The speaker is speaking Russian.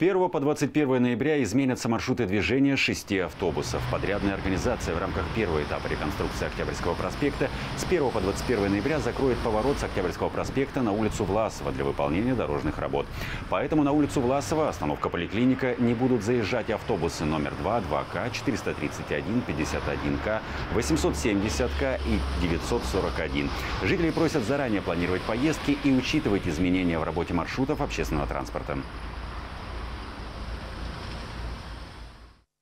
1 по 21 ноября изменятся маршруты движения шести автобусов. Подрядная организация в рамках первого этапа реконструкции Октябрьского проспекта с 1 по 21 ноября закроет поворот с Октябрьского проспекта на улицу Власова для выполнения дорожных работ. Поэтому на улицу Власова, остановка поликлиника, не будут заезжать автобусы номер 2, 2К, 431, 51К, 870К и 941. Жители просят заранее планировать поездки и учитывать изменения в работе маршрутов общественного транспорта.